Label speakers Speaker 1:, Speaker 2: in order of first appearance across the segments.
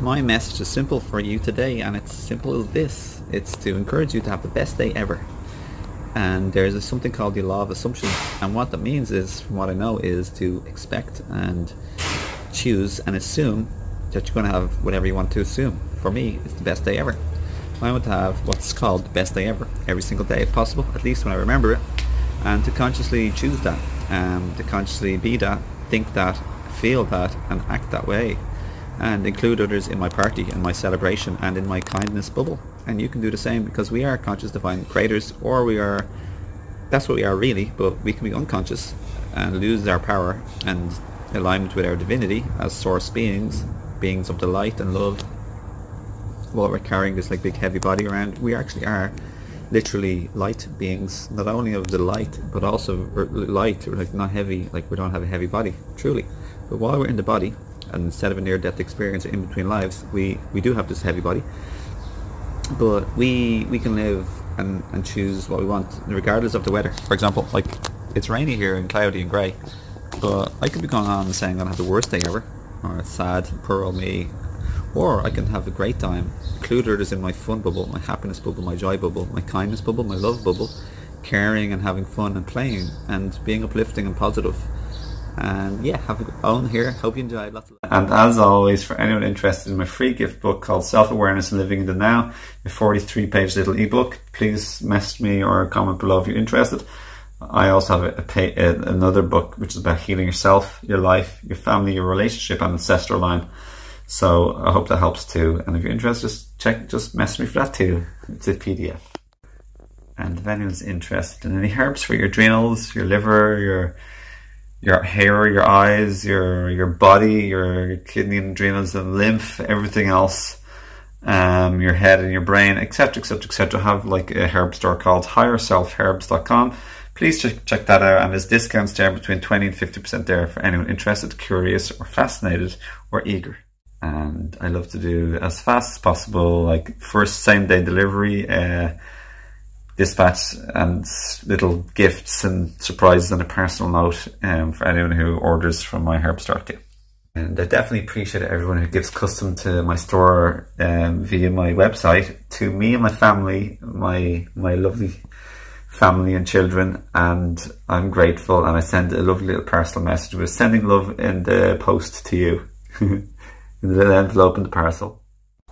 Speaker 1: My message is simple for you today, and it's simple as this. It's to encourage you to have the best day ever. And there's something called the law of assumption. And what that means is, from what I know, is to expect and choose and assume that you're going to have whatever you want to assume. For me, it's the best day ever. I want to have what's called the best day ever every single day if possible, at least when I remember it. And to consciously choose that, um, to consciously be that, think that, feel that, and act that way and include others in my party and my celebration and in my kindness bubble. And you can do the same because we are conscious divine creators or we are that's what we are really but we can be unconscious and lose our power and alignment with our divinity as source beings beings of the light and love. While we're carrying this like big heavy body around. We actually are literally light beings not only of the light but also uh, light like not heavy like we don't have a heavy body truly. But while we're in the body and instead of a near-death experience in between lives, we, we do have this heavy body. But we we can live and, and choose what we want, regardless of the weather. For example, like it's rainy here and cloudy and grey, but I could be going on and saying I'm gonna have the worst day ever, or sad, poor old me, or I can have a great time. Include others in my fun bubble, my happiness bubble, my joy bubble, my kindness bubble, my love bubble, caring and having fun and playing and being uplifting and positive and yeah, have a good own here. Hope you enjoyed. Lots of
Speaker 2: and as always, for anyone interested in my free gift book called Self Awareness and Living in the Now, a 43 page little ebook, please message me or comment below if you're interested. I also have a, a, another book which is about healing yourself, your life, your family, your relationship, and ancestral line. So I hope that helps too. And if you're interested, just check, just message me for that too. It's a PDF. And if anyone's interested in any herbs for your adrenals, your liver, your your hair, your eyes, your your body, your kidney and adrenals and lymph, everything else, um, your head and your brain, etc., etc., etc. Have like a herb store called higherselfherbs.com. Please check, check that out, and there's discounts there between 20 and 50% there for anyone interested, curious, or fascinated, or eager. And I love to do as fast as possible, like first same day delivery. Uh, dispatch and little gifts and surprises and a personal note um, for anyone who orders from my herb store kit. And I definitely appreciate everyone who gives custom to my store um, via my website to me and my family, my my lovely family and children. And I'm grateful. And I send a lovely little personal message with sending love in the post to you in the little envelope in the parcel.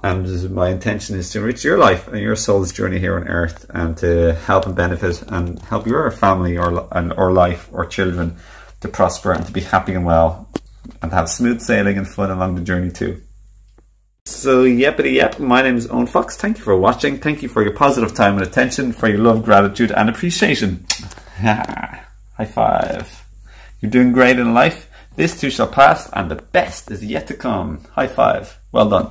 Speaker 2: And my intention is to enrich your life and your soul's journey here on earth and to help and benefit and help your family or, and, or life or children to prosper and to be happy and well and have smooth sailing and fun along the journey too. So yepity yep, my name is Owen Fox. Thank you for watching. Thank you for your positive time and attention, for your love, gratitude and appreciation. High five. You're doing great in life. This too shall pass and the best is yet to come. High five. Well done.